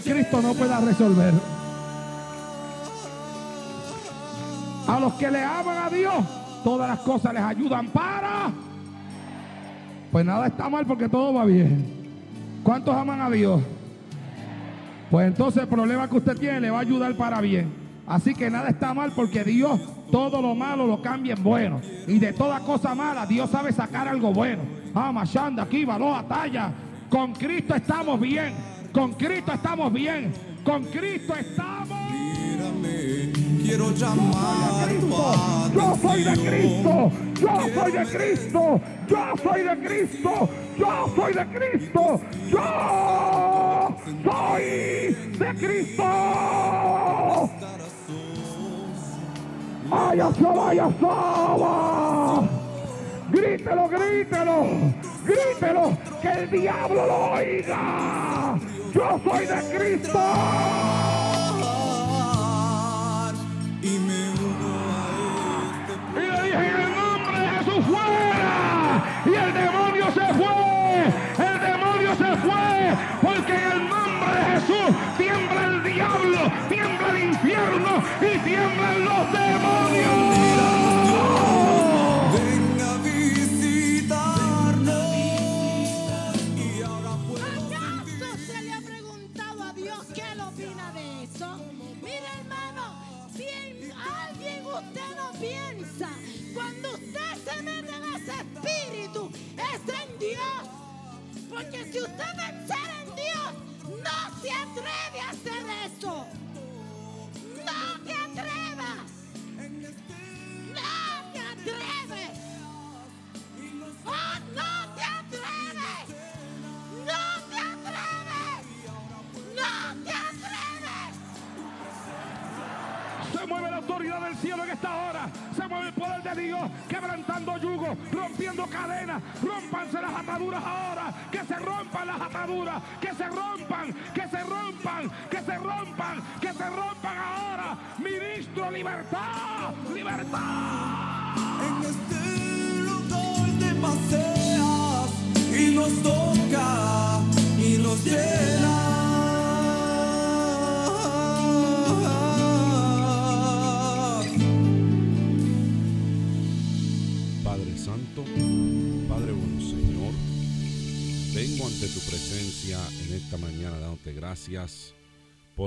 Cristo no pueda resolver. A los que le aman a Dios, todas las cosas les ayudan para. Pues nada está mal porque todo va bien. ¿Cuántos aman a Dios? Pues entonces el problema que usted tiene le va a ayudar para bien. Así que nada está mal porque Dios todo lo malo lo cambia en bueno. Y de toda cosa mala Dios sabe sacar algo bueno. Ah, Machanda, aquí, Baloa, Talla. Con Cristo estamos bien. Con Cristo estamos bien. Con Cristo estamos. Mírame, quiero llamar tu Yo soy de. Cristo. Yo soy de Cristo. Yo soy de Cristo. Yo soy de Cristo. Yo soy de Cristo. ¡Ay, asaba, ay, asaba! Grítelo, grítelo, grítelo, que el diablo lo oiga. Yo soy de Cristo. Y este Y le dije en el nombre de Jesús fuera. Y el demonio se fue. El demonio se fue. Porque en el nombre de Jesús tiembla el diablo, tiembla el infierno y tiemblan los demonios.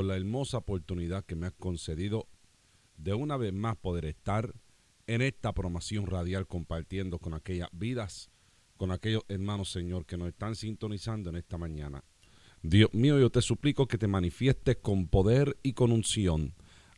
La hermosa oportunidad que me has concedido de una vez más poder estar en esta promoción radial compartiendo con aquellas vidas, con aquellos hermanos Señor que nos están sintonizando en esta mañana. Dios mío, yo te suplico que te manifiestes con poder y con unción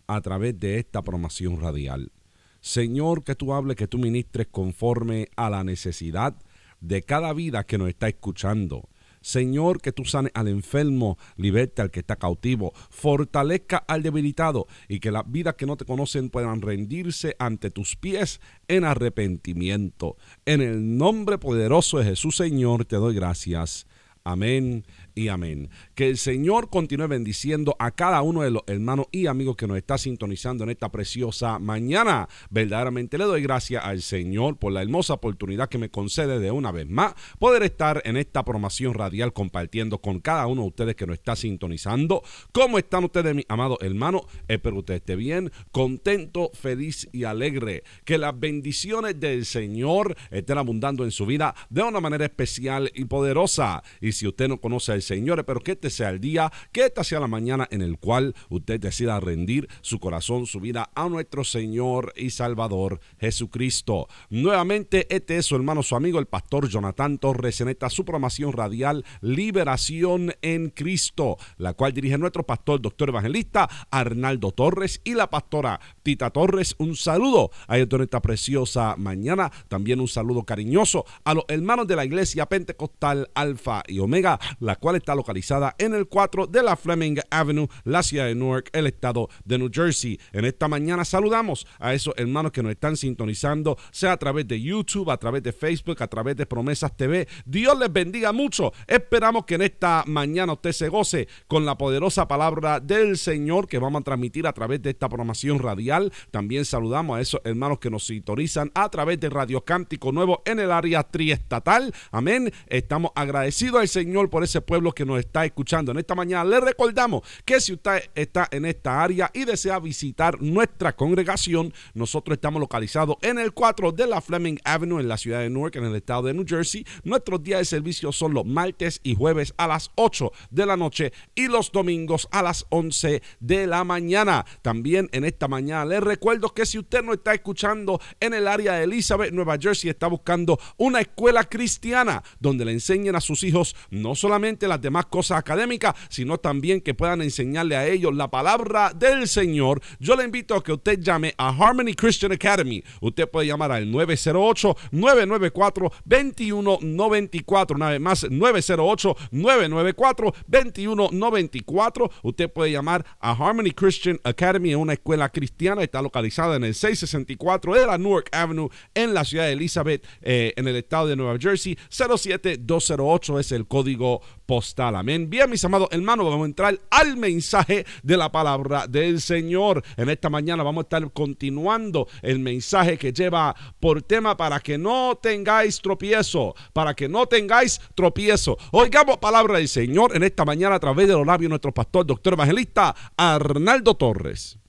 a través de esta promoción radial. Señor, que tú hables, que tú ministres conforme a la necesidad de cada vida que nos está escuchando. Señor, que tú sanes al enfermo, liberte al que está cautivo, fortalezca al debilitado y que las vidas que no te conocen puedan rendirse ante tus pies en arrepentimiento. En el nombre poderoso de Jesús, Señor, te doy gracias. Amén y amén. Que el Señor continúe bendiciendo a cada uno de los hermanos y amigos que nos está sintonizando en esta preciosa mañana. Verdaderamente le doy gracias al Señor por la hermosa oportunidad que me concede de una vez más poder estar en esta promoción radial compartiendo con cada uno de ustedes que nos está sintonizando. ¿Cómo están ustedes, mis amados hermanos? Espero que usted esté bien, contento, feliz y alegre. Que las bendiciones del Señor estén abundando en su vida de una manera especial y poderosa. Y si usted no conoce al Señor, pero que este sea el día, que esta sea la mañana en el cual usted decida rendir su corazón, su vida a nuestro Señor y Salvador Jesucristo. Nuevamente, este es su hermano, su amigo, el pastor Jonathan Torres, en esta su programación radial Liberación en Cristo, la cual dirige nuestro pastor, doctor evangelista Arnaldo Torres y la pastora Tita Torres. Un saludo a esta preciosa mañana. También un saludo cariñoso a los hermanos de la iglesia pentecostal Alfa y Omega, la cual está localizada en el 4 de la Fleming Avenue, la ciudad de Newark, el estado de New Jersey. En esta mañana saludamos a esos hermanos que nos están sintonizando, sea a través de YouTube, a través de Facebook, a través de Promesas TV. Dios les bendiga mucho. Esperamos que en esta mañana usted se goce con la poderosa palabra del Señor que vamos a transmitir a través de esta programación radial. También saludamos a esos hermanos que nos sintonizan a través de Radio Cántico Nuevo en el área triestatal. Amén. Estamos agradecidos al Señor por ese pueblo que nos está escuchando en esta mañana. Le recordamos que si usted está en esta área y desea visitar nuestra congregación, nosotros estamos localizados en el 4 de la Fleming Avenue en la ciudad de Newark, en el estado de New Jersey. Nuestros días de servicio son los martes y jueves a las 8 de la noche y los domingos a las 11 de la mañana. También en esta mañana le recuerdo que si usted no está escuchando en el área de Elizabeth, Nueva Jersey, está buscando una escuela cristiana donde le enseñen a sus hijos no solamente las demás cosas académicas, sino también que puedan enseñarle a ellos la palabra del Señor. Yo le invito a que usted llame a Harmony Christian Academy. Usted puede llamar al 908-994-2194. Una vez más, 908-994-2194. Usted puede llamar a Harmony Christian Academy en una escuela cristiana. Está localizada en el 664 de la Newark Avenue en la ciudad de Elizabeth, eh, en el estado de Nueva Jersey. 07208 es el código postal. Amén. Bien, mis amados hermanos, vamos a entrar al mensaje de la palabra del Señor. En esta mañana vamos a estar continuando el mensaje que lleva por tema para que no tengáis tropiezo, para que no tengáis tropiezo. Oigamos palabra del Señor en esta mañana a través de los labios de nuestro pastor, doctor evangelista Arnaldo Torres.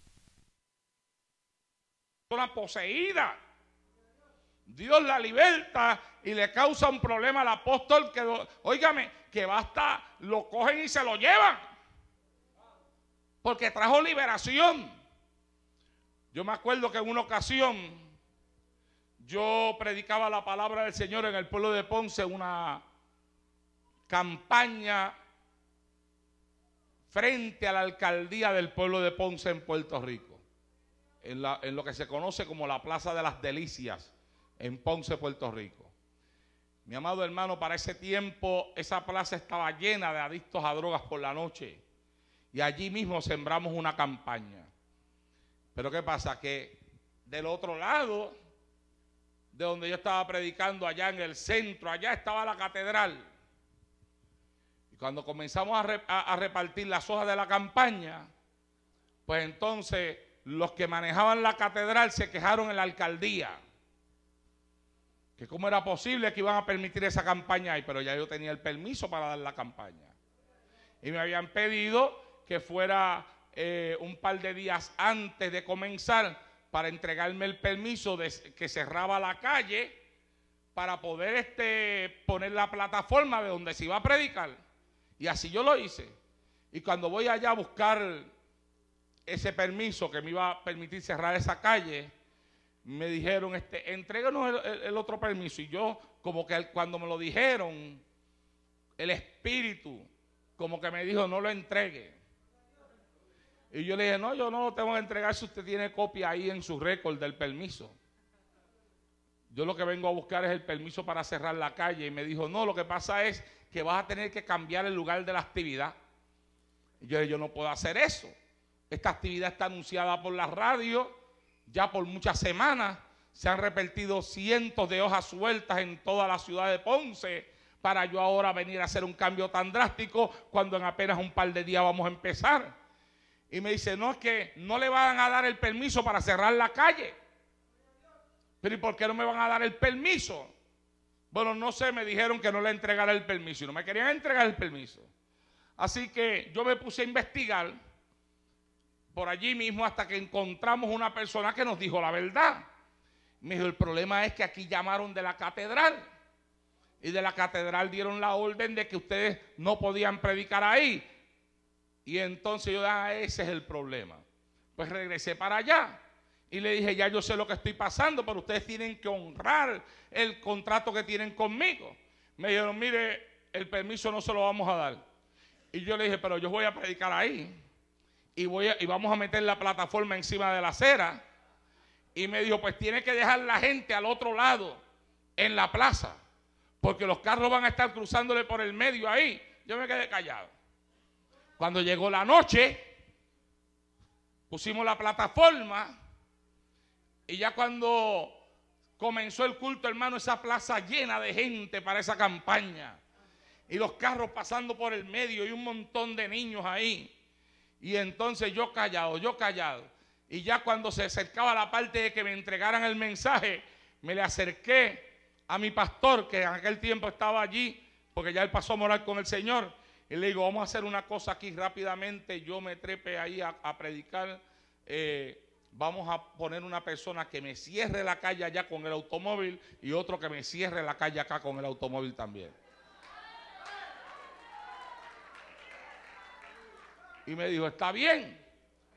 Persona poseída. Dios la liberta y le causa un problema al apóstol que, óigame, que basta, lo cogen y se lo llevan. Porque trajo liberación. Yo me acuerdo que en una ocasión yo predicaba la palabra del Señor en el pueblo de Ponce, una campaña frente a la alcaldía del pueblo de Ponce en Puerto Rico en, lo que se conoce como la Plaza de las Delicias, en Ponce, Puerto Rico. Mi amado hermano, para ese tiempo esa plaza estaba llena de adictos a drogas por la noche. Y allí mismo sembramos una campaña. Pero ¿qué pasa? Que del otro lado, de donde yo estaba predicando, allá en el centro, allá estaba la catedral. Y cuando comenzamos a repartir las hojas de la campaña, pues entonces los que manejaban la catedral se quejaron en la alcaldía. Que cómo era posible que iban a permitir esa campaña ahí, pero ya yo tenía el permiso para dar la campaña. Y me habían pedido que fuera eh, un par de días antes de comenzar para entregarme el permiso que cerraba la calle para poder este, poner la plataforma de donde se iba a predicar. Y así yo lo hice. Y cuando voy allá a buscar ese permiso que me iba a permitir cerrar esa calle, me dijeron, este, el, otro permiso. Y yo, como que cuando me lo dijeron, el espíritu, como que me dijo, no lo entregue. Y yo le dije, no, yo no lo tengo que entregar si usted tiene copia ahí en su récord del permiso. Yo lo que vengo a buscar es el permiso para cerrar la calle. Y me dijo, no, lo que pasa es que vas a tener que cambiar el lugar de la actividad. Y yo dije, yo no puedo hacer eso. Esta actividad está anunciada por la radio ya por muchas semanas. Se han repartido cientos de hojas sueltas en toda la ciudad de Ponce para yo ahora venir a hacer un cambio tan drástico cuando en apenas un par de días vamos a empezar? Y me dice, no, es que no le van a dar el permiso para cerrar la calle. Pero ¿y por qué no me van a dar el permiso? Bueno, no sé, me dijeron que no le entregara el permiso y no me querían entregar el permiso. Así que yo me puse a investigar por allí mismo hasta que encontramos una persona que nos dijo la verdad. Me dijo, el problema es que aquí llamaron de la catedral. Y de la catedral dieron la orden de que ustedes no podían predicar ahí. Y entonces yo, ah, ese es el problema. Pues regresé para allá. Y le dije, ya yo sé lo que estoy pasando, pero ustedes tienen que honrar el contrato que tienen conmigo. Me dijeron, mire, el permiso no se lo vamos a dar. Y yo le dije, pero yo voy a predicar ahí. Y, voy y vamos a meter la plataforma encima de la acera. Y me dijo, pues tiene que dejar la gente al otro lado, en la plaza. Porque los carros van a estar cruzándole por el medio ahí. Yo me quedé callado. Cuando llegó la noche, pusimos la plataforma. Y ya cuando comenzó el culto, hermano, esa plaza llena de gente para esa campaña. Y los carros pasando por el medio y un montón de niños ahí. Y entonces yo callado, yo callado. Y ya cuando se acercaba la parte de que me entregaran el mensaje, me le acerqué a mi pastor, que en aquel tiempo estaba allí, porque ya él pasó a morar con el Señor. Y le digo, vamos a hacer una cosa aquí rápidamente. Yo me trepe ahí a, predicar. Eh, vamos a poner una persona que me cierre la calle allá con el automóvil y otro que me cierre la calle acá con el automóvil también. Y me dijo, está bien.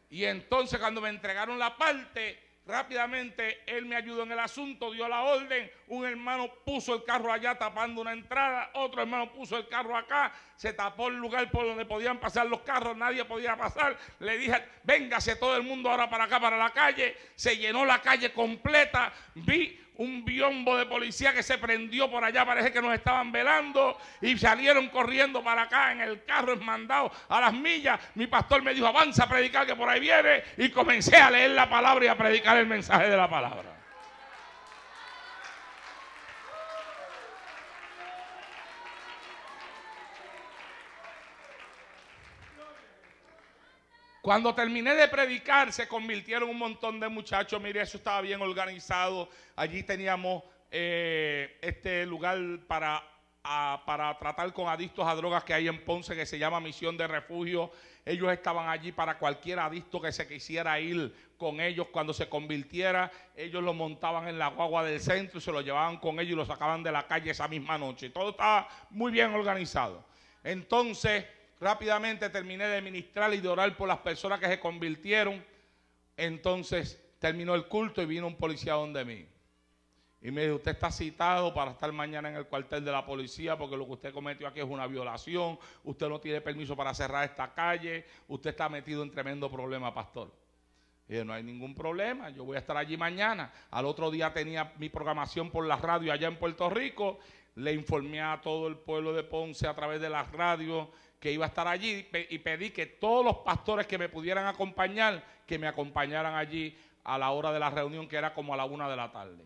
Y entonces cuando me entregaron la parte, rápidamente él me ayudó en el asunto, dio la orden. Un hermano puso el carro allá tapando una entrada, otro hermano puso el carro acá, se tapó el lugar por donde podían pasar los carros, nadie podía pasar. Le dije, véngase todo el mundo ahora para acá, para la calle. Se llenó la calle completa. Vi un biombo de policía que se prendió por allá, parece que nos estaban velando y salieron corriendo para acá en el carro mandado a las millas. Mi pastor me dijo, avanza a predicar que por ahí viene y comencé a leer la palabra y a predicar el mensaje de la palabra. Cuando terminé de predicar, se convirtieron un montón de muchachos. Mire, eso estaba bien organizado. Allí teníamos eh, este lugar para, para tratar con adictos a drogas que hay en Ponce, que se llama Misión de Refugio. Ellos estaban allí para cualquier adicto que se quisiera ir con ellos cuando se convirtiera. Ellos lo montaban en la guagua del centro y se lo llevaban con ellos y lo sacaban de la calle esa misma noche. Todo estaba muy bien organizado. Entonces, rápidamente terminé de ministrar y de orar por las personas que se convirtieron. Entonces terminó el culto y vino un policía donde mí. Y me dijo, usted está citado para estar mañana en el cuartel de la policía porque lo que usted cometió aquí es una violación. Usted no tiene permiso para cerrar esta calle. Usted está metido en tremendo problema, pastor. Y dije, no hay ningún problema, yo voy a estar allí mañana. Al otro día tenía mi programación por la radio allá en Puerto Rico. Le informé a todo el pueblo de Ponce a través de las radios que iba a estar allí y pedí que todos los pastores que me pudieran acompañar, que me acompañaran allí a la hora de la reunión, que era como a la una de la tarde.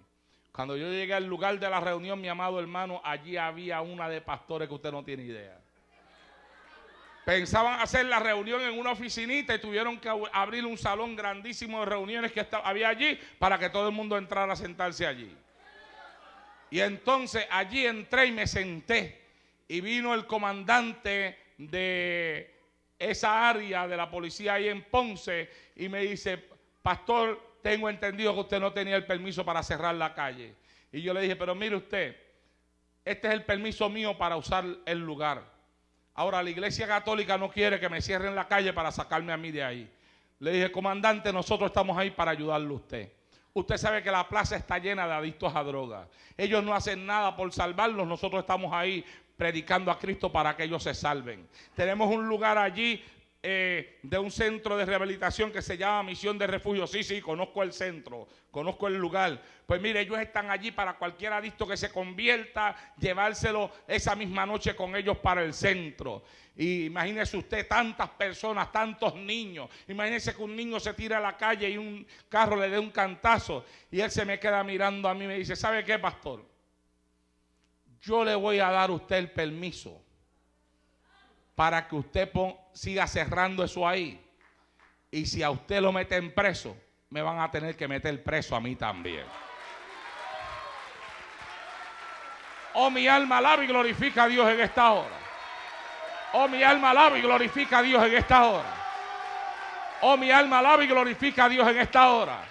Cuando yo llegué al lugar de la reunión, mi amado hermano, allí había una de pastores que usted no tiene idea. Pensaban hacer la reunión en una oficinita y tuvieron que ab- abrir un salón grandísimo de reuniones que había allí para que todo el mundo entrara a sentarse allí. Y entonces allí entré y me senté. Y vino el comandante de esa área de la policía ahí en Ponce y me dice, pastor, tengo entendido que usted no tenía el permiso para cerrar la calle. Y yo le dije, pero mire usted, este es el permiso mío para usar el lugar. Ahora la iglesia católica no quiere que me cierren la calle para sacarme a mí de ahí. Le dije, comandante, nosotros estamos ahí para ayudarle a usted. Usted sabe que la plaza está llena de adictos a drogas. Ellos no hacen nada por salvarlos. Nosotros estamos ahí predicando a Cristo para que ellos se salven. Tenemos un lugar allí eh, de un centro de rehabilitación que se llama Misión de Refugio. Sí, sí, conozco el centro, conozco el lugar. Pues mire, ellos están allí para cualquier adicto que se convierta, llevárselo esa misma noche con ellos para el centro. Y imagínese usted tantas personas, tantos niños. Imagínese que un niño se tira a la calle y un carro le dé un cantazo y él se me queda mirando a mí y me dice, ¿sabe qué, pastor? Yo le voy a dar a usted el permiso para que usted siga cerrando eso ahí. Y si a usted lo meten preso, me van a tener que meter preso a mí también. Oh, mi alma alaba y glorifica a Dios en esta hora. Oh, mi alma alaba y glorifica a Dios en esta hora. Oh, mi alma alaba y glorifica a Dios en esta hora.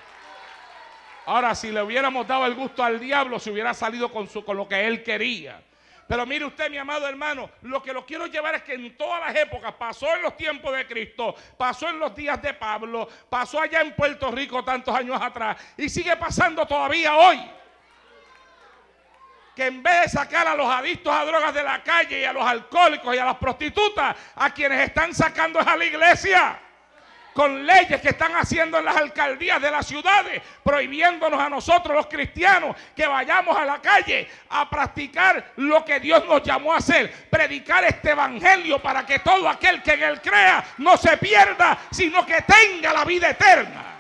Ahora, si le hubiéramos dado el gusto al diablo, se hubiera salido con, lo que él quería. Pero mire usted, mi amado hermano, lo que lo quiero llevar es que en todas las épocas, pasó en los tiempos de Cristo, pasó en los días de Pablo, pasó allá en Puerto Rico tantos años atrás y sigue pasando todavía hoy. Que en vez de sacar a los adictos a drogas de la calle y a los alcohólicos y a las prostitutas, a quienes están sacando es a la iglesia con leyes que están haciendo en las alcaldías de las ciudades, prohibiéndonos a nosotros los cristianos que vayamos a la calle a practicar lo que Dios nos llamó a hacer, predicar este evangelio para que todo aquel que en él crea no se pierda, sino que tenga la vida eterna.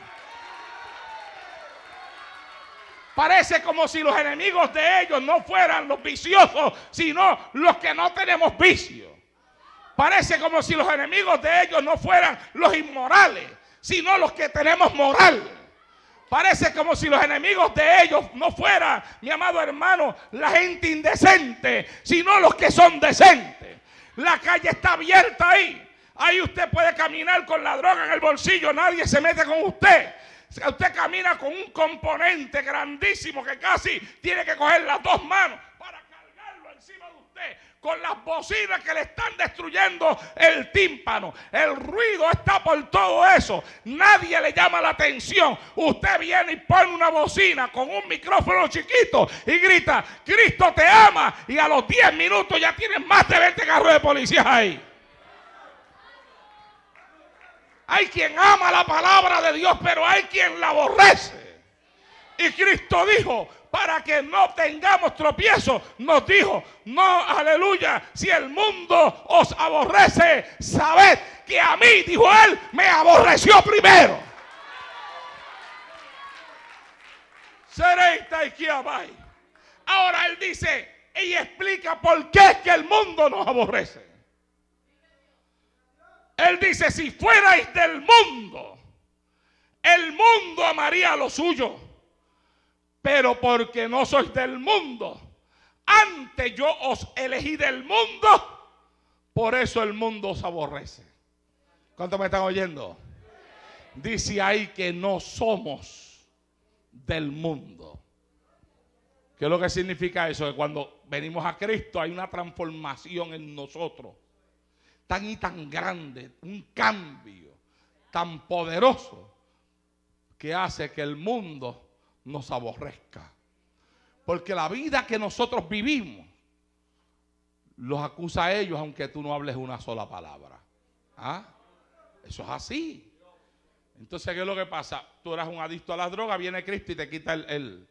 Parece como si los enemigos de ellos no fueran los viciosos, sino los que no tenemos vicio. Parece como si los enemigos de ellos no fueran los inmorales, sino los que tenemos moral. Parece como si los enemigos de ellos no fueran, mi amado hermano, la gente indecente, sino los que son decentes. La calle está abierta ahí. Ahí usted puede caminar con la droga en el bolsillo, nadie se mete con usted. Usted camina con un componente grandísimo que casi tiene que coger las dos manos para cargarlo encima de usted con las bocinas que le están destruyendo el tímpano. El ruido está por todo eso. Nadie le llama la atención. Usted viene y pone una bocina con un micrófono chiquito y grita, Cristo te ama. Y a los 10 minutos ya tienen más de 20 carros de policía ahí. Hay quien ama la palabra de Dios, pero hay quien la aborrece. Y Cristo dijo, para que no tengamos tropiezo, nos dijo, no, aleluya, si el mundo os aborrece, sabed que a mí, dijo él, me aborreció primero. Seréis taikiabai. Ahora él dice y explica por qué es que el mundo nos aborrece. Él dice, si fuerais del mundo, el mundo amaría lo suyo. Pero porque no sois del mundo, antes yo os elegí del mundo, por eso el mundo os aborrece. ¿Cuántos me están oyendo? Dice ahí que no somos del mundo. ¿Qué es lo que significa eso? Que cuando venimos a Cristo hay una transformación en nosotros tan y tan grande, un cambio tan poderoso que hace que el mundo nos aborrezca. Porque la vida que nosotros vivimos los acusa a ellos aunque tú no hables una sola palabra. ¿Ah? Eso es así. Entonces, ¿qué es lo que pasa? Tú eras un adicto a las drogas, viene Cristo y te quita el, el,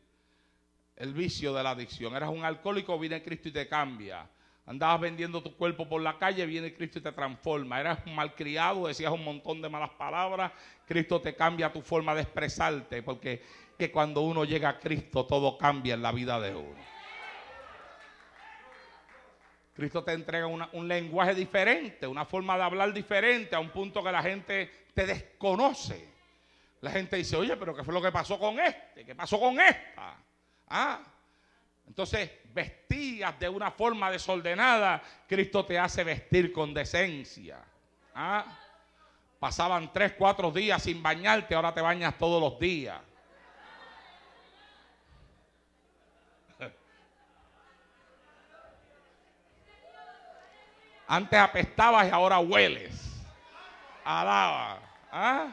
el vicio de la adicción. Eras un alcohólico, viene Cristo y te cambia. Andabas vendiendo tu cuerpo por la calle, viene Cristo y te transforma. Eras un malcriado, decías un montón de malas palabras. Cristo te cambia tu forma de expresarte, porque que cuando uno llega a Cristo todo cambia en la vida de uno. Cristo te entrega un lenguaje diferente, una forma de hablar diferente, a un punto que la gente te desconoce. La gente dice, oye, pero ¿qué fue lo que pasó con este? ¿Qué pasó con esta? Ah, entonces, vestías de una forma desordenada, Cristo te hace vestir con decencia. ¿Ah? Pasaban tres, cuatro días sin bañarte, ahora te bañas todos los días. Antes apestabas y ahora hueles. Alaba. ¿Ah?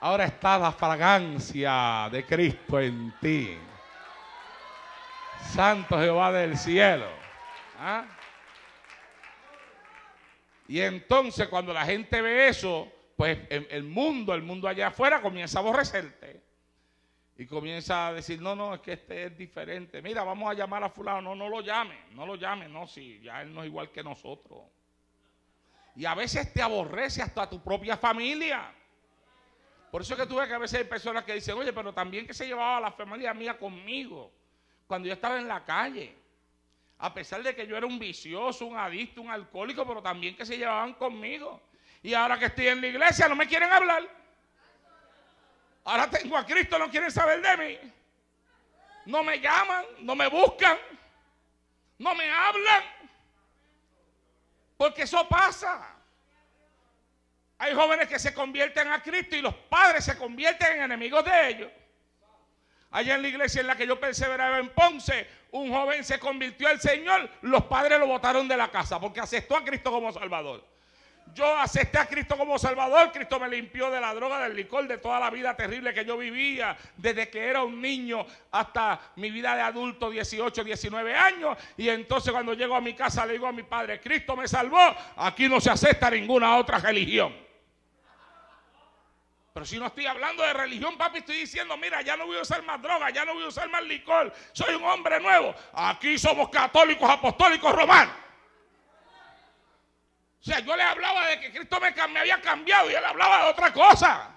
Ahora está la fragancia de Cristo en ti. Santo Jehová del cielo. ¿Ah? Y entonces cuando la gente ve eso, pues el, mundo, el mundo allá afuera comienza a aborrecerte. Y comienza a decir, no, no, es que este es diferente. Mira, vamos a llamar a fulano. No, no lo llame, no lo llame, no, si ya él no es igual que nosotros. Y a veces te aborrece hasta tu propia familia. Por eso es que tú ves que a veces hay personas que dicen, oye, pero también que se llevaba la familia mía conmigo cuando yo estaba en la calle. A pesar de que yo era un vicioso, un adicto, un alcohólico, pero también que se llevaban conmigo. Y ahora que estoy en la iglesia no me quieren hablar. Ahora tengo a Cristo, no quieren saber de mí. No me llaman, no me buscan, no me hablan. Porque eso pasa. Hay jóvenes que se convierten a Cristo y los padres se convierten en enemigos de ellos. Allá en la iglesia en la que yo perseveraba en Ponce, un joven se convirtió al Señor, los padres lo botaron de la casa porque aceptó a Cristo como Salvador. Yo acepté a Cristo como Salvador, Cristo me limpió de la droga, del licor, de toda la vida terrible que yo vivía, desde que era un niño hasta mi vida de adulto, 18, 19 años. Y entonces cuando llego a mi casa le digo a mi padre, Cristo me salvó, aquí no se acepta ninguna otra religión. Pero si no estoy hablando de religión, papi, estoy diciendo, mira, ya no voy a usar más droga, ya no voy a usar más licor, soy un hombre nuevo. Aquí somos católicos, apostólicos, romanos. O sea, yo le hablaba de que Cristo me, había cambiado y él hablaba de otra cosa.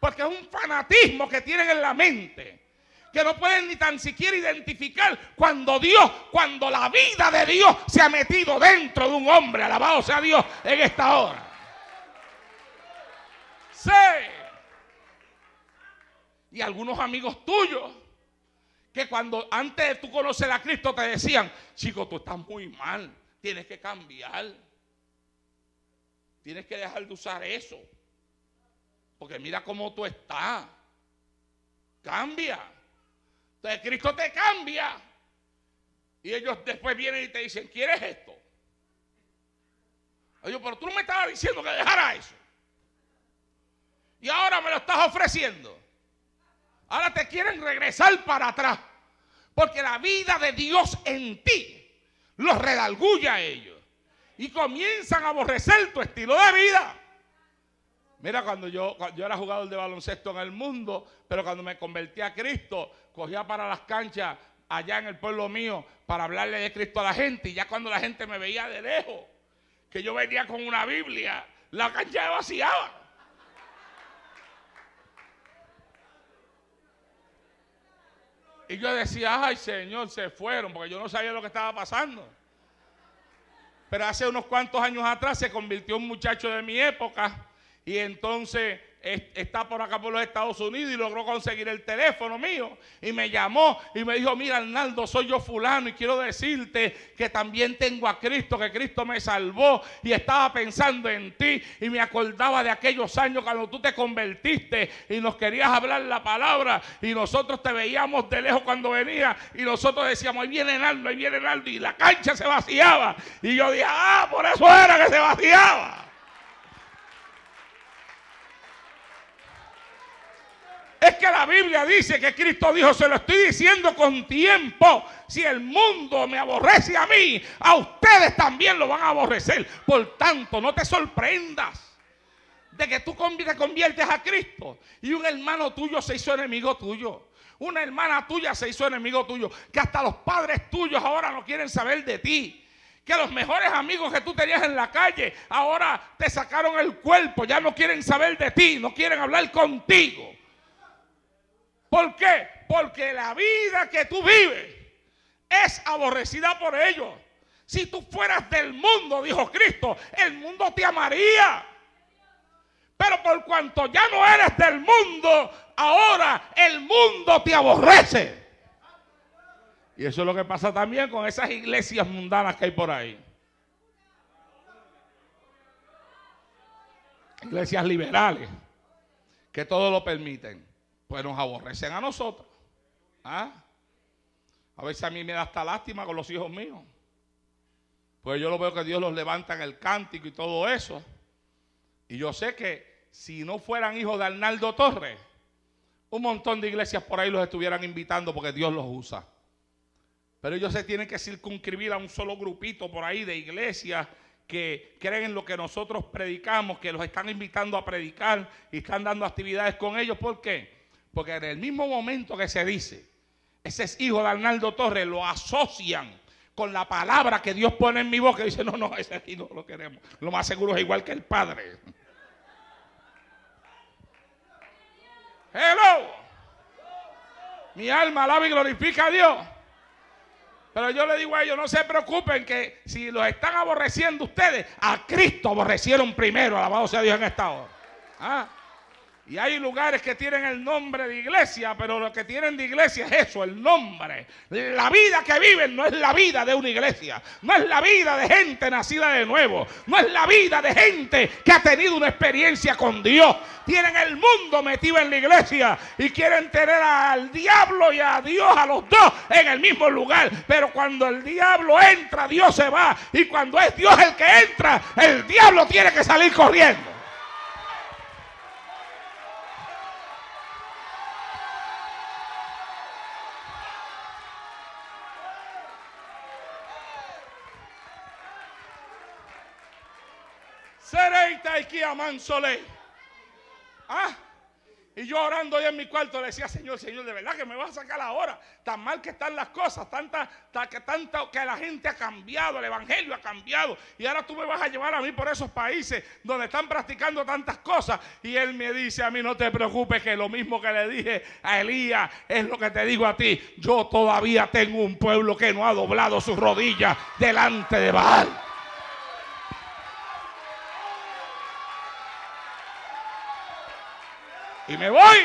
Porque es un fanatismo que tienen en la mente. Que no pueden ni tan siquiera identificar cuando Dios, cuando la vida de Dios se ha metido dentro de un hombre. Alabado sea Dios en esta hora. Sí. Y algunos amigos tuyos que cuando antes de tú conocer a Cristo te decían, chico, tú estás muy mal, tienes que cambiar. Tienes que dejar de usar eso. Porque mira cómo tú estás. Cambia. Entonces Cristo te cambia. Y ellos después vienen y te dicen, ¿quieres esto? Oye, pero tú no me estabas diciendo que dejara eso. Y ahora me lo estás ofreciendo. Ahora te quieren regresar para atrás. Porque la vida de Dios en ti los redalgulla a ellos. Y comienzan a aborrecer tu estilo de vida. Mira, cuando yo, yo era jugador de baloncesto en el mundo, pero cuando me convertí a Cristo, cogía para las canchas allá en el pueblo mío para hablarle de Cristo a la gente. Y ya cuando la gente me veía de lejos, que yo venía con una Biblia, la cancha vaciaba. Y yo decía, ay Señor, se fueron, porque yo no sabía lo que estaba pasando. Pero hace unos cuantos años atrás se convirtió un muchacho de mi época. Y entonces está por acá por los Estados Unidos y logró conseguir el teléfono mío y me llamó y me dijo, mira Arnaldo, soy yo fulano y quiero decirte que también tengo a Cristo, que Cristo me salvó y estaba pensando en ti y me acordaba de aquellos años cuando tú te convertiste y nos querías hablar la palabra y nosotros te veíamos de lejos cuando venía y nosotros decíamos, ahí viene Arnaldo, ahí viene Arnaldo y la cancha se vaciaba y yo dije, ah, por eso era que se vaciaba. Es que la Biblia dice que Cristo dijo, se lo estoy diciendo con tiempo. Si el mundo me aborrece a mí, a ustedes también lo van a aborrecer. Por tanto, no te sorprendas de que tú te conviertes a Cristo y un hermano tuyo se hizo enemigo tuyo. Una hermana tuya se hizo enemigo tuyo. Que hasta los padres tuyos ahora no quieren saber de ti que los mejores amigos que tú tenías en la calle ahora te sacaron el cuerpo, ya no quieren saber de ti, no quieren hablar contigo. ¿Por qué? Porque la vida que tú vives es aborrecida por ellos. Si tú fueras del mundo, dijo Cristo, el mundo te amaría. Pero por cuanto ya no eres del mundo, ahora el mundo te aborrece. Y eso es lo que pasa también con esas iglesias mundanas que hay por ahí. Iglesias liberales, que todo lo permiten pues nos aborrecen a nosotros. ¿Ah? A veces a mí me da hasta lástima con los hijos míos. Pues yo lo veo que Dios los levanta en el cántico y todo eso. Y yo sé que si no fueran hijos de Arnaldo Torres, un montón de iglesias por ahí los estuvieran invitando porque Dios los usa. Pero ellos se tienen que circunscribir a un solo grupito por ahí de iglesias que creen en lo que nosotros predicamos, que los están invitando a predicar y están dando actividades con ellos. ¿Por qué? Porque en el mismo momento que se dice, ese es hijo de Arnaldo Torres, lo asocian con la palabra que Dios pone en mi boca y dice, no, no, ese aquí no lo queremos. Lo más seguro es igual que el Padre. Hello. Mi alma alaba y glorifica a Dios. Pero yo le digo a ellos, no se preocupen que si los están aborreciendo ustedes, a Cristo aborrecieron primero, alabado sea Dios en esta hora. ¿Ah? Y hay lugares que tienen el nombre de iglesia, pero lo que tienen de iglesia es eso, el nombre. La vida que viven no es la vida de una iglesia, no es la vida de gente nacida de nuevo, no es la vida de gente que ha tenido una experiencia con Dios. Tienen el mundo metido en la iglesia y quieren tener al diablo y a Dios, a los dos, en el mismo lugar. Pero cuando el diablo entra, Dios se va. Y cuando es Dios el que entra, el diablo tiene que salir corriendo. Ah, y yo orando ahí en mi cuarto le decía, Señor, Señor, de verdad que me vas a sacar ahora. Tan mal que están las cosas, tanta, ta- que, tanta, que la gente ha cambiado, el evangelio ha cambiado. Y ahora tú me vas a llevar a mí por esos países donde están practicando tantas cosas. Y él me dice a mí, no te preocupes, que lo mismo que le dije a Elías es lo que te digo a ti. Yo todavía tengo un pueblo que no ha doblado sus rodillas delante de Baal. Y me voy.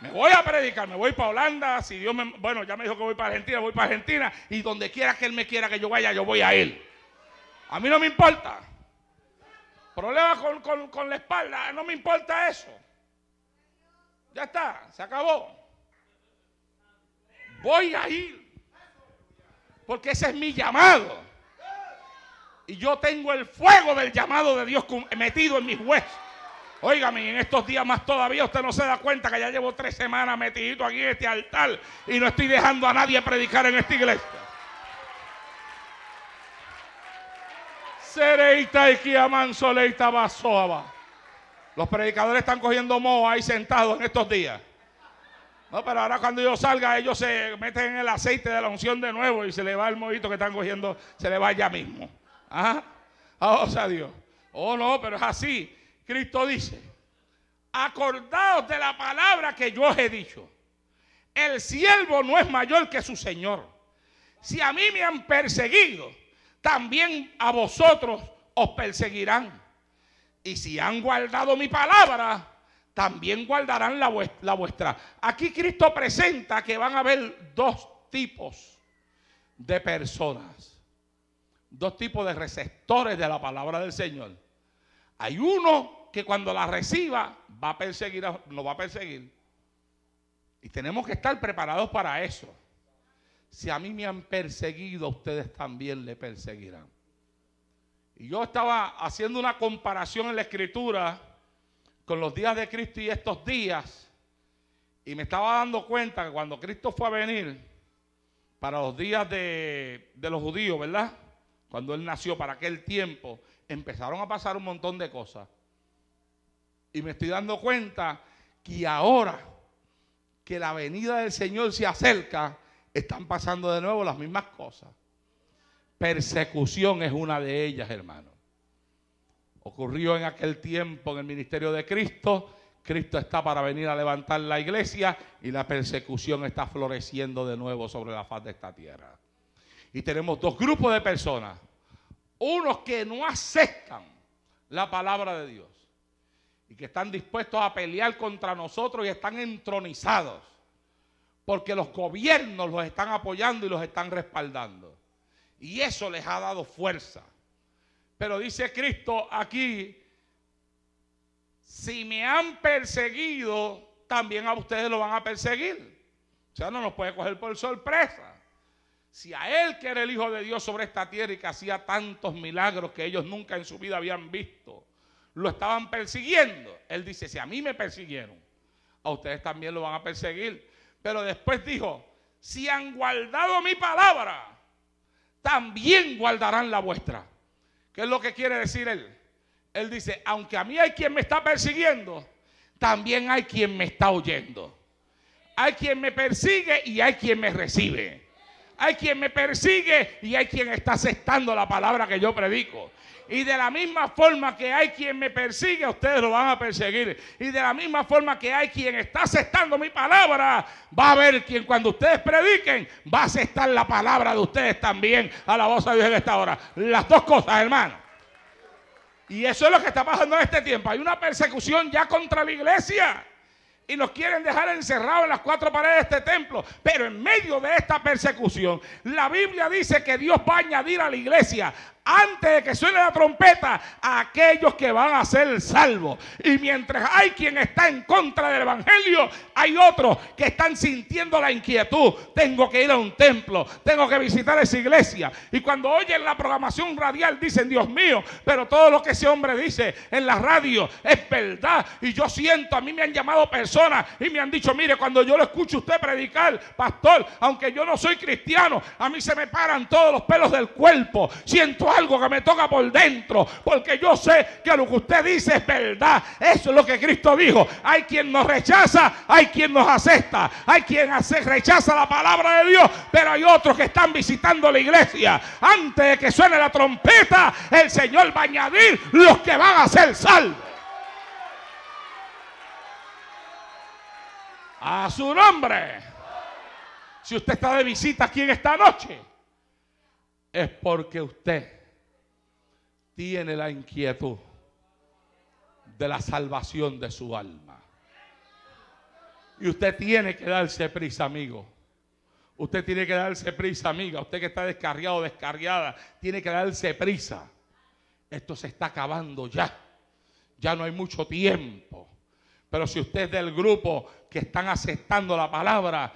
Me voy a predicar, me voy para Holanda, si Dios me, bueno, ya me dijo que voy para Argentina, voy para Argentina y donde quiera que él me quiera que yo vaya, yo voy a él. A mí no me importa. Problema con, con- con la espalda, no me importa eso. Ya está, se acabó. Voy a ir. Porque ese es mi llamado. Y yo tengo el fuego del llamado de Dios metido en mis huesos. Óigame, en estos días más todavía usted no se da cuenta que ya llevo tres semanas metidito aquí en este altar y no estoy dejando a nadie predicar en esta iglesia. Sereita y Soleita Basoaba. Los predicadores están cogiendo moho ahí sentados en estos días. No, pero ahora cuando yo salga, ellos se meten en el aceite de la unción de nuevo y se le va el mojito que están cogiendo, se le va ya mismo. Ajá. Ah, o sea, Dios. Oh, no, pero es así. Cristo dice: Acordaos de la palabra que yo os he dicho. El siervo no es mayor que su señor. Si a mí me han perseguido, también a vosotros os perseguirán. Y si han guardado mi palabra, también guardarán la, la vuestra. Aquí Cristo presenta que van a haber dos tipos de personas. Dos tipos de receptores de la palabra del Señor. Hay uno que cuando la reciba va a perseguir, nos va a perseguir. Y tenemos que estar preparados para eso. Si a mí me han perseguido, ustedes también le perseguirán. Y yo estaba haciendo una comparación en la escritura con los días de Cristo y estos días. Y me estaba dando cuenta que cuando Cristo fue a venir para los días de, de los judíos, ¿verdad? Cuando Él nació para aquel tiempo, empezaron a pasar un montón de cosas. Y me estoy dando cuenta que ahora que la venida del Señor se acerca, están pasando de nuevo las mismas cosas. Persecución es una de ellas, hermano. Ocurrió en aquel tiempo en el ministerio de Cristo. Cristo está para venir a levantar la iglesia y la persecución está floreciendo de nuevo sobre la faz de esta tierra. Y tenemos dos grupos de personas. Unos que no aceptan la palabra de Dios y que están dispuestos a pelear contra nosotros y están entronizados porque los gobiernos los están apoyando y los están respaldando. Y eso les ha dado fuerza. Pero dice Cristo aquí, si me han perseguido, también a ustedes lo van a perseguir. O sea, no nos puede coger por sorpresa. Si a Él, que era el Hijo de Dios sobre esta tierra y que hacía tantos milagros que ellos nunca en su vida habían visto, lo estaban persiguiendo. Él dice, si a mí me persiguieron, a ustedes también lo van a perseguir. Pero después dijo, si han guardado mi palabra, también guardarán la vuestra. ¿Qué es lo que quiere decir él? Él dice, aunque a mí hay quien me está persiguiendo, también hay quien me está oyendo. Hay quien me persigue y hay quien me recibe. Hay quien me persigue y hay quien está aceptando la palabra que yo predico. Y de la misma forma que hay quien me persigue, ustedes lo van a perseguir. Y de la misma forma que hay quien está aceptando mi palabra, va a haber quien cuando ustedes prediquen, va a aceptar la palabra de ustedes también a la voz de Dios en esta hora. Las dos cosas, hermano. Y eso es lo que está pasando en este tiempo. Hay una persecución ya contra la iglesia. Y nos quieren dejar encerrados en las cuatro paredes de este templo. Pero en medio de esta persecución, la Biblia dice que Dios va a añadir a la iglesia antes de que suene la trompeta aquellos que van a ser salvos. Y mientras hay quien está en contra del Evangelio, hay otros que están sintiendo la inquietud. Tengo que ir a un templo, tengo que visitar esa iglesia. Y cuando oyen la programación radial dicen, Dios mío, pero todo lo que ese hombre dice en la radio es verdad. Y yo siento, a mí me han llamado personas y me han dicho, mire, cuando yo lo escucho usted predicar, pastor, aunque yo no soy cristiano, a mí se me paran todos los pelos del cuerpo. Algo que me toca por dentro, porque yo sé que lo que usted dice es verdad. Eso es lo que Cristo dijo. Hay quien nos rechaza, hay quien nos acepta, hay quien hace, rechaza la palabra de Dios, pero hay otros que están visitando la iglesia. Antes de que suene la trompeta, el Señor va a añadir los que van a ser salvos. A su nombre. Si usted está de visita aquí en esta noche, es porque usted tiene la inquietud de la salvación de su alma. Y usted tiene que darse prisa, amigo. Usted tiene que darse prisa, amiga. Usted que está descarriado descarriada, tiene que darse prisa. Esto se está acabando ya. Ya no hay mucho tiempo. Pero si usted es del grupo que están aceptando la palabra,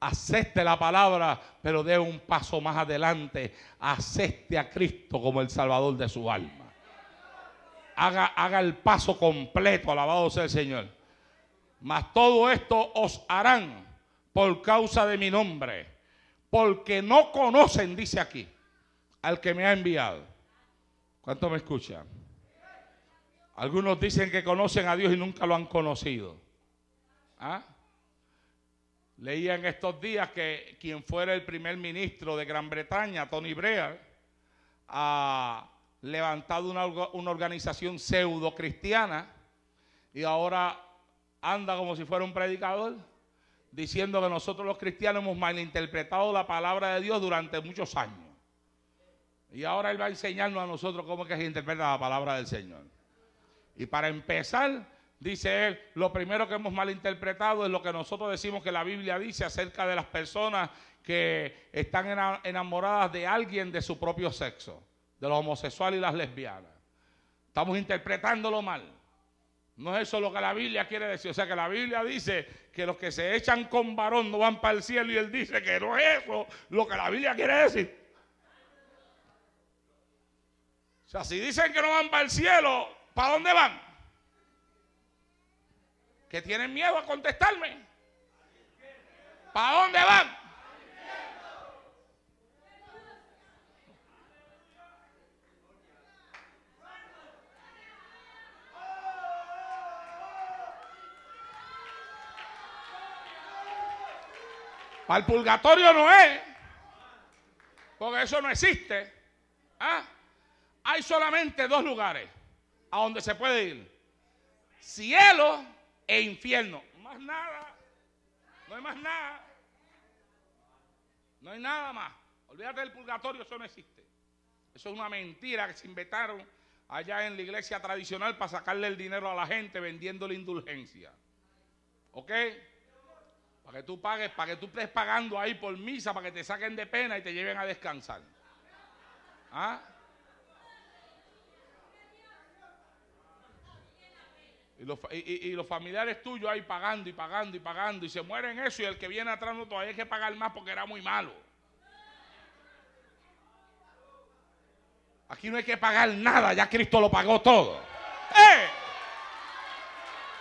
acepte la palabra, pero dé un paso más adelante. Acepte a Cristo como el Salvador de su alma. Haga, haga el paso completo, alabado sea el Señor. Mas todo esto os harán por causa de mi nombre, porque no conocen, dice aquí, al que me ha enviado. ¿Cuánto me escuchan? Algunos dicen que conocen a Dios y nunca lo han conocido. ¿Ah? Leía en estos días que quien fuera el primer ministro de Gran Bretaña, Tony Blair, ha levantado una, una organización pseudo cristiana y ahora anda como si fuera un predicador diciendo que nosotros los cristianos hemos malinterpretado la palabra de Dios durante muchos años. Y ahora Él va a enseñarnos a nosotros cómo es que se interpreta la palabra del Señor. Y para empezar, Dice él, lo primero que hemos malinterpretado es lo que nosotros decimos que la Biblia dice acerca de las personas que están enamoradas de alguien de su propio sexo, de los homosexuales y las lesbianas. Estamos interpretándolo mal. No es eso lo que la Biblia quiere decir. O sea que la Biblia dice que los que se echan con varón no van para el cielo y él dice que no es eso lo que la Biblia quiere decir. O sea, si dicen que no van para el cielo, ¿para dónde van? Que tienen miedo a contestarme. ¿Para dónde van? Para el purgatorio no es, porque eso no existe. ¿Ah? Hay solamente dos lugares a donde se puede ir. Cielo e infierno. Más nada. No hay más nada. No hay nada más. Olvídate del purgatorio, eso no existe. Eso es una mentira que se inventaron allá en la iglesia tradicional para sacarle el dinero a la gente vendiéndole indulgencia. ¿Ok? Para que tú pagues, para que tú estés pagando ahí por misa, para que te saquen de pena y te lleven a descansar. ¿Ah? Y los, familiares tuyos ahí pagando y pagando y pagando y se mueren eso y el que viene atrás no todavía hay que pagar más porque era muy malo. Aquí no hay que pagar nada, ya Cristo lo pagó todo. ¡Eh!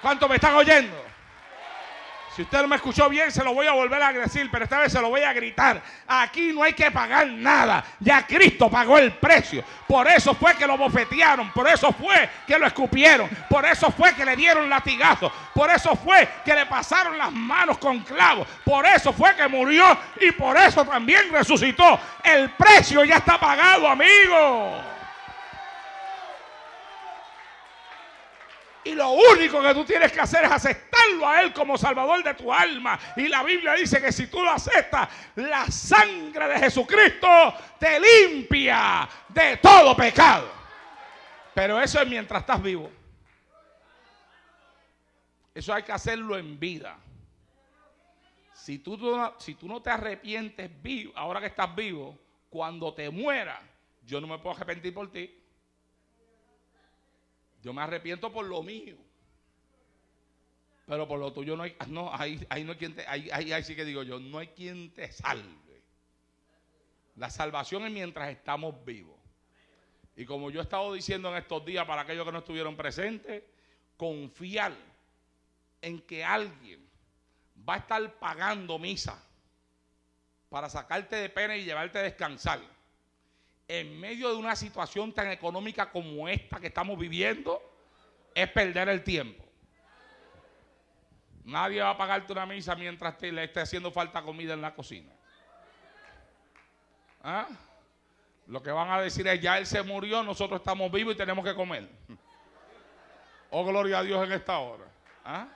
¿Cuánto me están oyendo? Si usted no me escuchó bien, se lo voy a volver a decir, pero esta vez se lo voy a gritar. Aquí no hay que pagar nada. Ya Cristo pagó el precio. Por eso fue que lo bofetearon. Por eso fue que lo escupieron. Por eso fue que le dieron latigazos. Por eso fue que le pasaron las manos con clavos. Por eso fue que murió y por eso también resucitó. El precio ya está pagado, amigo. Y lo único que tú tienes que hacer es a Él como Salvador de tu alma. Y la Biblia dice que si tú lo aceptas, la sangre de Jesucristo te limpia de todo pecado. Pero eso es mientras estás vivo. Eso hay que hacerlo en vida. Si tú, si tú no te arrepientes vivo, ahora que estás vivo, cuando te mueras, yo no me puedo arrepentir por ti. Yo me arrepiento por lo mío. Pero por lo tuyo no hay, no, ahí, ahí no hay quien te, ahí, ahí, ahí sí que digo yo, no hay quien te salve. La salvación es mientras estamos vivos. Y como yo he estado diciendo en estos días para aquellos que no estuvieron presentes, confiar en que alguien va a estar pagando misa para sacarte de pena y llevarte a descansar en medio de una situación tan económica como esta que estamos viviendo, es perder el tiempo. Nadie va a pagarte una misa mientras te, le esté haciendo falta comida en la cocina. ¿Ah? Lo que van a decir es, ya él se murió, nosotros estamos vivos y tenemos que comer. Oh, gloria a Dios en esta hora. ¿Ah?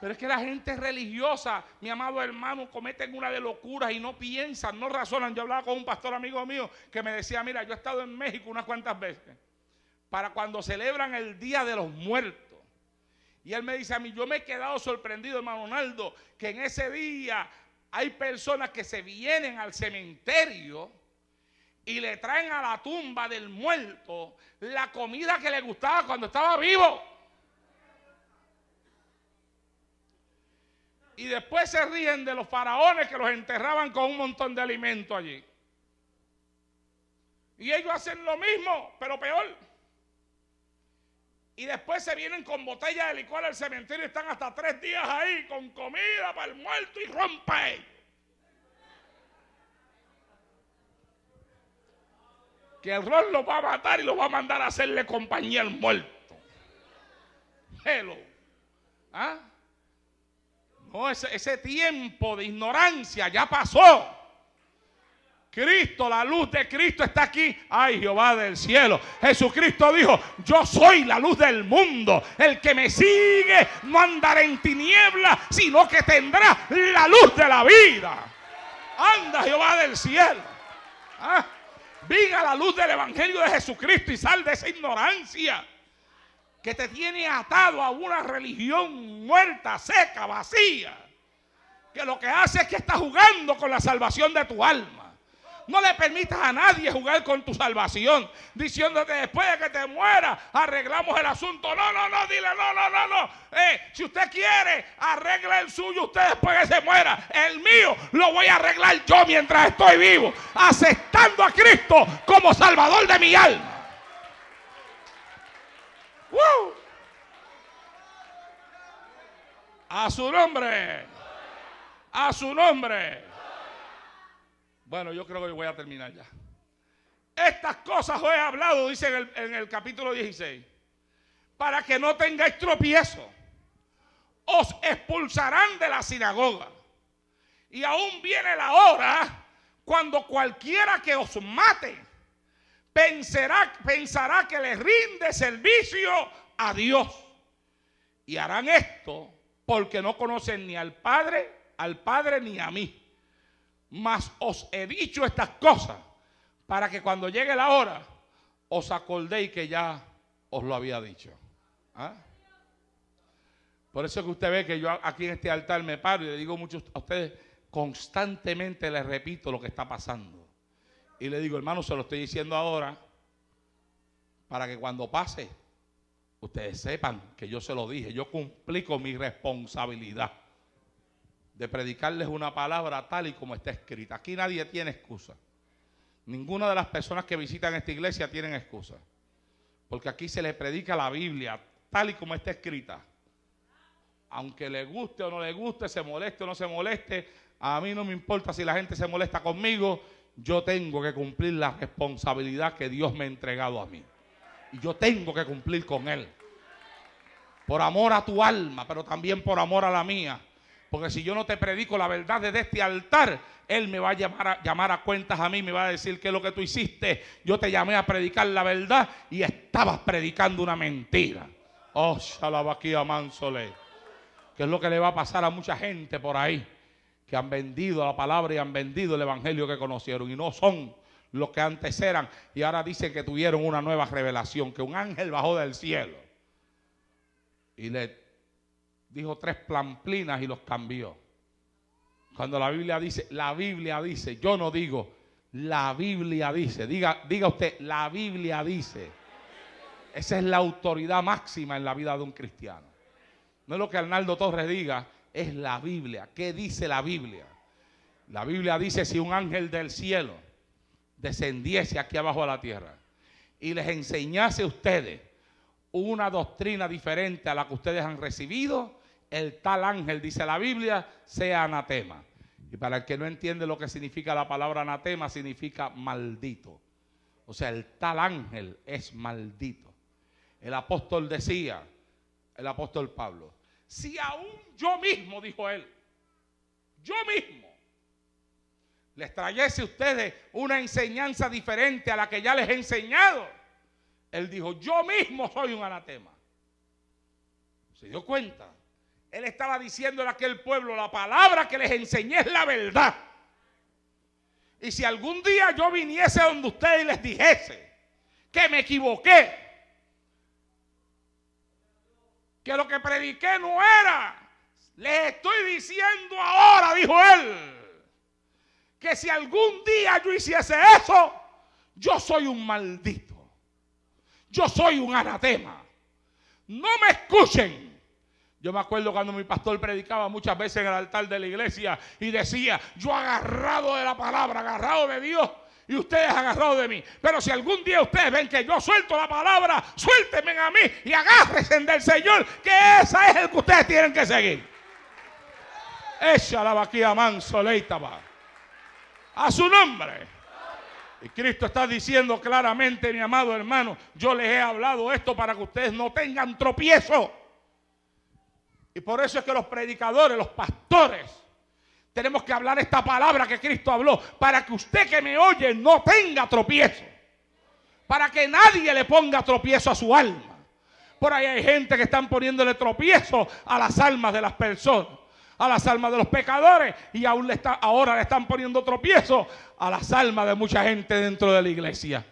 Pero es que la gente religiosa, mi amado hermano, cometen una de locuras y no piensan, no razonan. Yo hablaba con un pastor amigo mío que me decía, mira, yo he estado en México unas cuantas veces para cuando celebran el Día de los Muertos. Y él me dice a mí, yo me he quedado sorprendido, hermano Ronaldo, que en ese día hay personas que se vienen al cementerio y le traen a la tumba del muerto la comida que le gustaba cuando estaba vivo. Y después se ríen de los faraones que los enterraban con un montón de alimento allí. Y ellos hacen lo mismo, pero peor. Y después se vienen con botellas de licor al cementerio y están hasta tres días ahí con comida para el muerto y rompe. Que el rol lo va a matar y lo va a mandar a hacerle compañía al muerto. Hello. ¿Ah? No, ese, ese tiempo de ignorancia ya pasó. Cristo, la luz de Cristo está aquí. Ay, Jehová del cielo. Jesucristo dijo, yo soy la luz del mundo. El que me sigue no andará en tinieblas, sino que tendrá la luz de la vida. Anda, Jehová del cielo. Ah, Viga la luz del Evangelio de Jesucristo y sal de esa ignorancia que te tiene atado a una religión muerta, seca, vacía, que lo que hace es que está jugando con la salvación de tu alma. No le permitas a nadie jugar con tu salvación, diciéndote después de que te mueras, arreglamos el asunto. No, no, no, dile, no, no, no, no. Eh, si usted quiere, arregle el suyo usted después que se muera. El mío lo voy a arreglar yo mientras estoy vivo, aceptando a Cristo como salvador de mi alma. ¡Woo! A su nombre. A su nombre. Bueno, yo creo que voy a terminar ya. Estas cosas os he hablado, dice en el, capítulo 16, para que no tengáis tropiezo. Os expulsarán de la sinagoga. Y aún viene la hora cuando cualquiera que os mate pensará, pensará que le rinde servicio a Dios. Y harán esto porque no conocen ni al Padre, al Padre ni a mí. Mas os he dicho estas cosas para que cuando llegue la hora os acordéis que ya os lo había dicho. ¿Ah? Por eso es que usted ve que yo aquí en este altar me paro y le digo mucho a ustedes, constantemente les repito lo que está pasando. Y le digo, hermano, se lo estoy diciendo ahora para que cuando pase, ustedes sepan que yo se lo dije, yo cumplí con mi responsabilidad de predicarles una palabra tal y como está escrita. Aquí nadie tiene excusa. Ninguna de las personas que visitan esta iglesia tienen excusa. Porque aquí se les predica la Biblia tal y como está escrita. aunque le guste o no le guste, se moleste o no se moleste, a mí no me importa si la gente se molesta conmigo, yo tengo que cumplir la responsabilidad que Dios me ha entregado a mí. Y yo tengo que cumplir con Él. Por amor a tu alma, pero también por amor a la mía. Porque si yo no te predico la verdad desde este altar, Él me va a llamar, a llamar a cuentas a mí, me va a decir qué es lo que tú hiciste. Yo te llamé a predicar la verdad y estabas predicando una mentira. Oh, Shalabakia Mansole. ¿Qué es lo que le va a pasar a mucha gente por ahí? Que han vendido la palabra y han vendido el evangelio que conocieron y no son los que antes eran. Y ahora dicen que tuvieron una nueva revelación, que un ángel bajó del cielo y le dijo tres plamplinas y los cambió. Cuando la Biblia dice, la Biblia dice, yo no digo, la Biblia dice, diga, diga usted, la Biblia dice. Esa es la autoridad máxima en la vida de un cristiano. No es lo que Arnaldo Torres diga, es la Biblia. ¿Qué dice la Biblia? La Biblia dice si un ángel del cielo descendiese aquí abajo a la tierra y les enseñase a ustedes una doctrina diferente a la que ustedes han recibido, el tal ángel, dice la Biblia, sea anatema. Y para el que no entiende lo que significa la palabra anatema, significa maldito. O sea, el tal ángel es maldito. El apóstol decía, el apóstol Pablo, si aún yo mismo, dijo él, yo mismo, les trayese a ustedes una enseñanza diferente a la que ya les he enseñado, él dijo, yo mismo soy un anatema. ¿Se dio cuenta? Él estaba diciendo a aquel pueblo, la palabra que les enseñé es la verdad. Y si algún día yo viniese donde ustedes y les dijese que me equivoqué, que lo que prediqué no era, les estoy diciendo ahora, dijo él, que si algún día yo hiciese eso, yo soy un maldito. Yo soy un anatema. No me escuchen. Yo me acuerdo cuando mi pastor predicaba muchas veces en el altar de la iglesia y decía, yo agarrado de la palabra, agarrado de Dios y ustedes agarrados de mí. Pero si algún día ustedes ven que yo suelto la palabra, suéltenme a mí y agárrense del Señor, que esa es el que ustedes tienen que seguir. Echa la vaquilla manso, leitaba. A su nombre. Y Cristo está diciendo claramente, mi amado hermano, yo les he hablado esto para que ustedes no tengan tropiezo. Y por eso es que los predicadores, los pastores, tenemos que hablar esta palabra que Cristo habló, para que usted que me oye no tenga tropiezo. Para que nadie le ponga tropiezo a su alma. Por ahí hay gente que están poniéndole tropiezo a las almas de las personas a las almas de los pecadores y aún le está, ahora le están poniendo tropiezo a las almas de mucha gente dentro de la iglesia.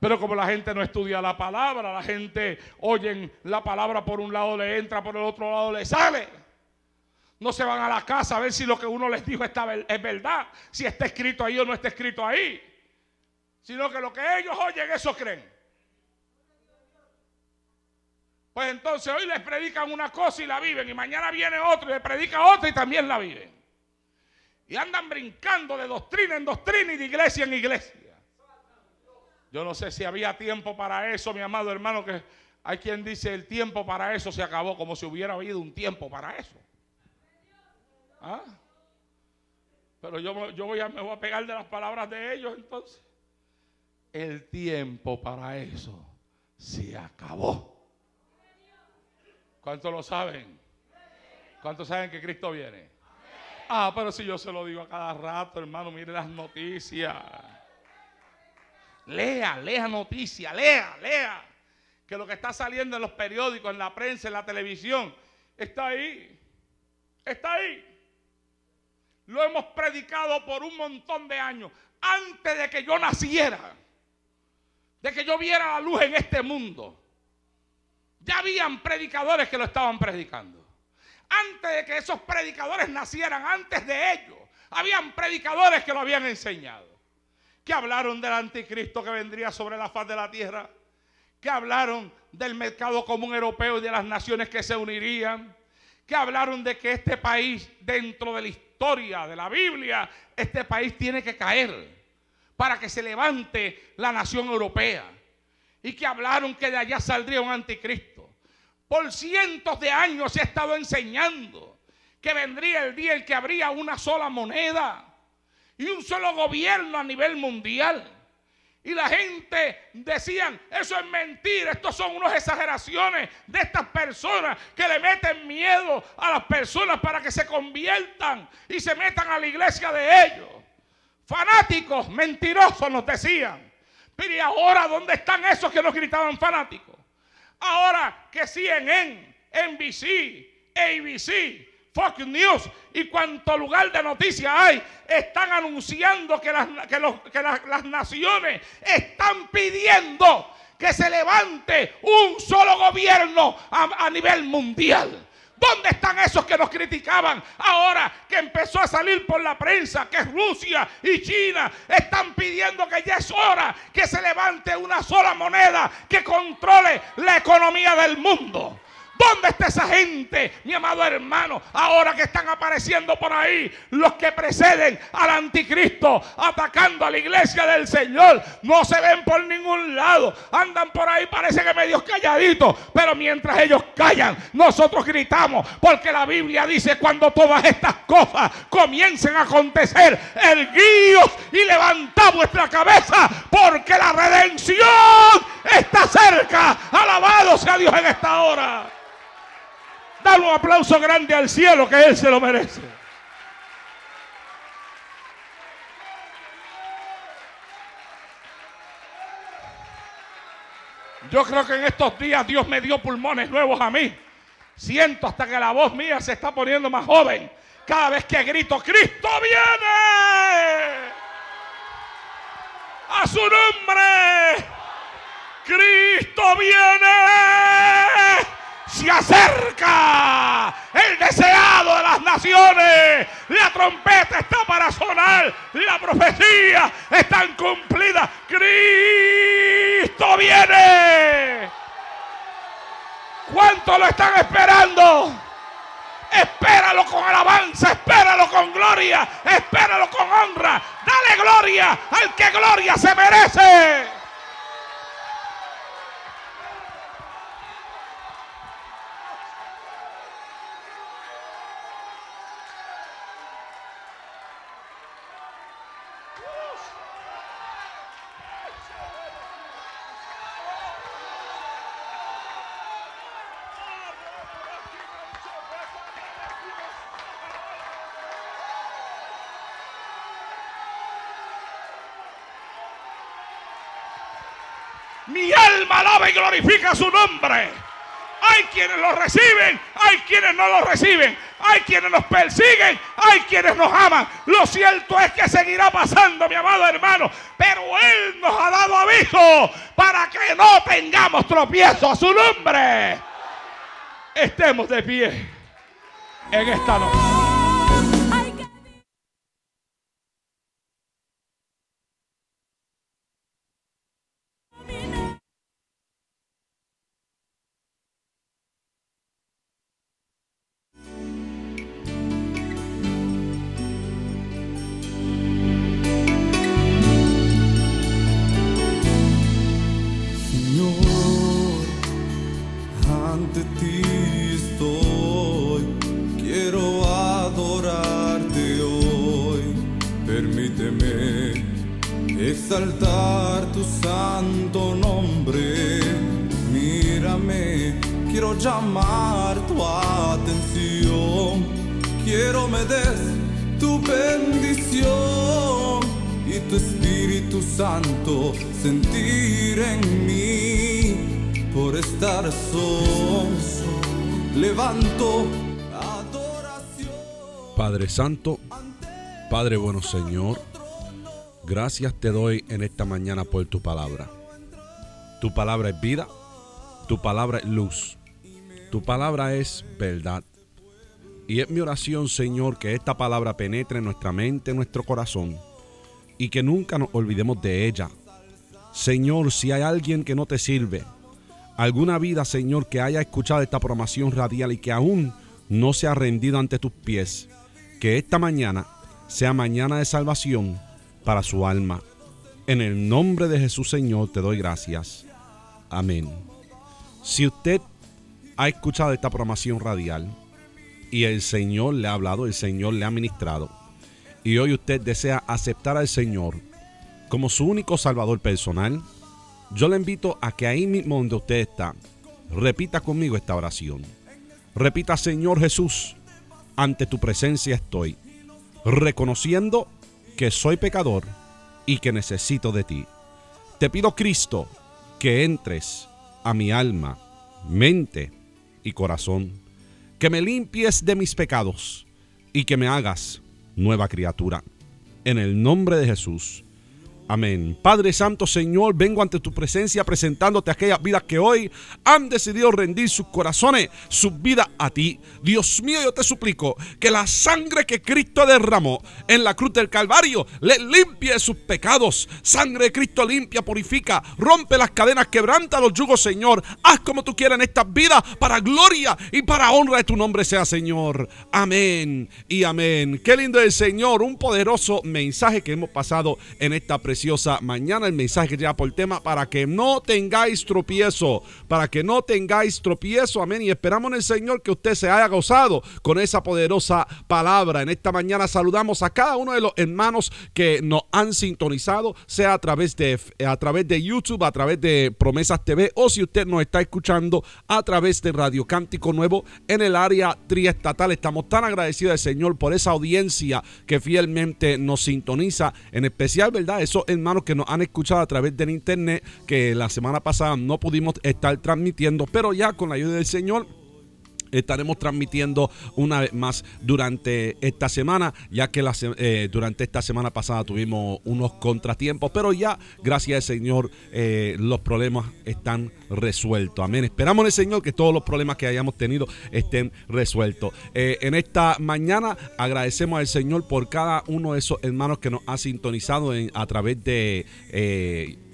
Pero como la gente no estudia la palabra, la gente oye la palabra por un lado le entra, por el otro lado le sale. No se van a la casa a ver si lo que uno les dijo está, es verdad, si está escrito ahí o no está escrito ahí. Sino que lo que ellos oyen, eso creen. Pues entonces hoy les predican una cosa y la viven. Y mañana viene otro y les predica otra y también la viven. Y andan brincando de doctrina en doctrina y de iglesia en iglesia. Yo no sé si había tiempo para eso, mi amado hermano, que hay quien dice el tiempo para eso se acabó, como si hubiera habido un tiempo para eso. ¿Ah? Pero yo, yo voy a, me voy a pegar de las palabras de ellos entonces. El tiempo para eso se acabó. ¿Cuántos lo saben? ¿Cuántos saben que Cristo viene? Ah, pero si yo se lo digo a cada rato, hermano, mire las noticias. Lea, lea noticias, lea, lea. Que lo que está saliendo en los periódicos, en la prensa, en la televisión, está ahí. Está ahí. Lo hemos predicado por un montón de años. Antes de que yo naciera. De que yo viera la luz en este mundo. Ya habían predicadores que lo estaban predicando. Antes de que esos predicadores nacieran, antes de ellos, habían predicadores que lo habían enseñado. Que hablaron del anticristo que vendría sobre la faz de la tierra. Que hablaron del mercado común europeo y de las naciones que se unirían. Que hablaron de que este país, dentro de la historia de la Biblia, este país tiene que caer para que se levante la nación europea y que hablaron que de allá saldría un anticristo. Por cientos de años se ha estado enseñando que vendría el día en que habría una sola moneda y un solo gobierno a nivel mundial. Y la gente decían, eso es mentira, estos son unas exageraciones de estas personas que le meten miedo a las personas para que se conviertan y se metan a la iglesia de ellos. Fanáticos, mentirosos nos decían. Pero ¿y ahora dónde están esos que nos gritaban fanáticos? Ahora que CNN, NBC, ABC, Fox News y cuanto lugar de noticias hay, están anunciando que las, que los- que las- las naciones están pidiendo que se levante un solo gobierno a, a nivel mundial. ¿Dónde están esos que nos criticaban ahora que empezó a salir por la prensa que Rusia y China están pidiendo que ya es hora que se levante una sola moneda que controle la economía del mundo? ¿Dónde está esa gente, mi amado hermano? Ahora que están apareciendo por ahí los que preceden al anticristo, atacando a la iglesia del Señor. No se ven por ningún lado. Andan por ahí, parece que medio calladitos. Pero mientras ellos callan, nosotros gritamos. Porque la Biblia dice, cuando todas estas cosas comiencen a acontecer, erguíos y levantad vuestra cabeza. Porque la redención está cerca. Alabado sea Dios en esta hora. Dale un aplauso grande al cielo que Él se lo merece. Yo creo que en estos días Dios me dio pulmones nuevos a mí. Siento hasta que la voz mía se está poniendo más joven. Cada vez que grito, Cristo viene. A su nombre. Cristo viene. Se acerca el deseado de las naciones. La trompeta está para sonar. La profecía está cumplida. Cristo viene. ¿Cuánto lo están esperando? Espéralo con alabanza, espéralo con gloria, espéralo con honra. Dale gloria al que gloria se merece. Glorifica su nombre. Hay quienes lo reciben, hay quienes no lo reciben, hay quienes nos persiguen, hay quienes nos aman. Lo cierto es que seguirá pasando, mi amado hermano, pero Él nos ha dado aviso para que no tengamos tropiezo a su nombre. Estemos de pie en esta noche. Ante ti estoy, quiero adorarte hoy. Permíteme exaltar tu santo nombre. Mírame, quiero llamar tu atención. Quiero me des tu bendición y tu Espíritu Santo sentir en mí por estar solo. Levanto adoración. Padre Santo, Padre bueno Señor, gracias te doy en esta mañana por tu palabra. Tu palabra es vida, tu palabra es luz, tu palabra es verdad. Y es mi oración, Señor, que esta palabra penetre en nuestra mente, en nuestro corazón, y que nunca nos olvidemos de ella. Señor, si hay alguien que no te sirve, alguna vida, Señor, que haya escuchado esta programación radial y que aún no se ha rendido ante tus pies, que esta mañana sea mañana de salvación para su alma. En el nombre de Jesús, Señor, te doy gracias. Amén. Si usted ha escuchado esta programación radial y el Señor le ha hablado, el Señor le ha ministrado y hoy usted desea aceptar al Señor como su único salvador personal, yo le invito a que ahí mismo donde usted está, repita conmigo esta oración. Repita, Señor Jesús, ante tu presencia estoy, reconociendo que soy pecador y que necesito de ti. Te pido, Cristo, que entres a mi alma, mente y corazón, que me limpies de mis pecados y que me hagas nueva criatura. En el nombre de Jesús. Amén. Padre Santo Señor, vengo ante tu presencia presentándote aquellas vidas que hoy han decidido rendir sus corazones, sus vidas a ti. Dios mío, yo te suplico que la sangre que Cristo derramó en la cruz del Calvario le limpie sus pecados. Sangre de Cristo limpia, purifica, rompe las cadenas, quebranta los yugos, Señor. Haz como tú quieras en estas vidas para gloria y para honra de tu nombre sea, Señor. Amén y amén. Qué lindo el Señor, un poderoso mensaje que hemos pasado en esta presencia mañana. El mensaje lleva por tema para que no tengáis tropiezo, para que no tengáis tropiezo. Amén. Y esperamos en el Señor que usted se haya gozado con esa poderosa palabra. En esta mañana saludamos a cada uno de los hermanos que nos han sintonizado, sea a través de, a través de YouTube, a través de Promesas TV o si usted nos está escuchando a través de Radio Cántico Nuevo en el área triestatal. Estamos tan agradecidos al Señor por esa audiencia que fielmente nos sintoniza, en especial, ¿verdad? Eso hermanos que nos han escuchado a través del internet, que la semana pasada no pudimos estar transmitiendo, pero ya con la ayuda del Señor estaremos transmitiendo una vez más durante esta semana, ya que la, eh, durante esta semana pasada tuvimos unos contratiempos, pero ya, gracias al Señor, eh, los problemas están resueltos. Amén. Esperamos en el Señor que todos los problemas que hayamos tenido estén resueltos. Eh, en esta mañana agradecemos al Señor por cada uno de esos hermanos que nos ha sintonizado a través de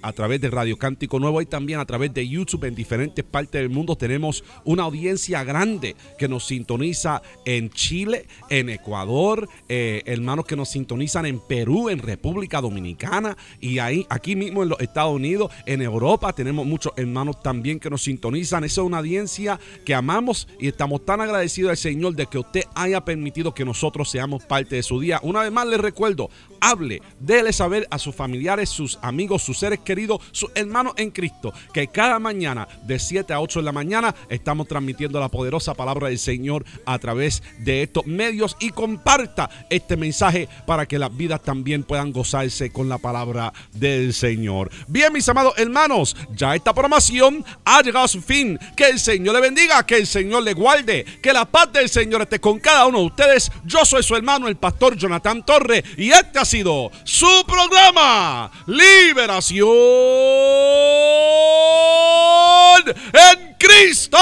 a través de Radio Cántico Nuevo y también a través de YouTube en diferentes partes del mundo. Tenemos una audiencia grande que nos sintoniza en Chile, en Ecuador, eh, hermanos que nos sintonizan en Perú, en República Dominicana y ahí, aquí mismo en los Estados Unidos, en Europa. Tenemos muchos hermanos también que nos sintonizan. Esa es una audiencia que amamos y estamos tan agradecidos al Señor de que usted haya permitido que nosotros seamos parte de su día. Una vez más les recuerdo, hable, déle saber a sus familiares, sus amigos, sus seres queridos, hermanos en Cristo, que cada mañana de 7 a 8 de la mañana estamos transmitiendo la poderosa palabra del Señor a través de estos medios y comparta este mensaje para que las vidas también puedan gozarse con la palabra del Señor. Bien, mis amados hermanos, ya esta programación ha llegado a su fin. Que el Señor le bendiga, que el Señor le guarde, que la paz del Señor esté con cada uno de ustedes. Yo soy su hermano, el pastor Jonathan Torre, y este ha sido su programa, Liberación en Cristo.